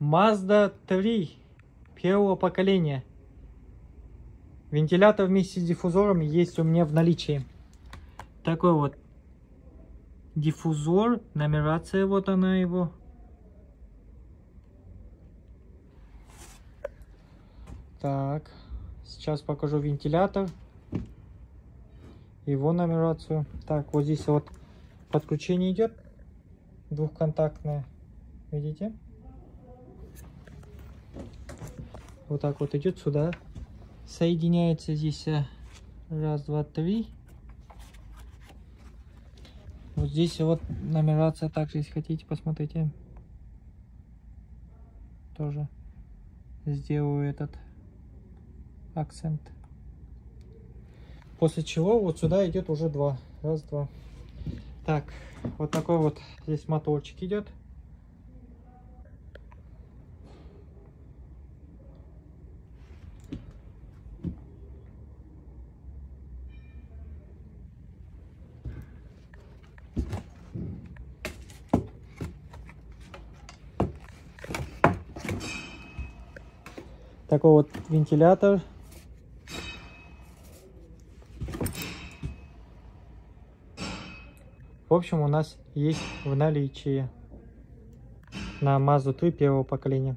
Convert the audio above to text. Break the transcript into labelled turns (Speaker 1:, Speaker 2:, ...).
Speaker 1: Mazda 3 первого поколения. Вентилятор вместе с диффузором есть у меня в наличии. Такой вот диффузор, нумерация вот она его. Так, сейчас покажу вентилятор, его нумерацию. Так, вот здесь вот подключение идет двухконтактное, видите? Вот так вот идет сюда, соединяется здесь э, раз, два, три. Вот здесь вот нумерация также, если хотите, посмотрите. Тоже сделаю этот акцент. После чего вот сюда идет уже два. Раз, два. Так, вот такой вот здесь моторчик идет. Такой вот вентилятор. В общем, у нас есть в наличии на Mazda 3 первого поколения.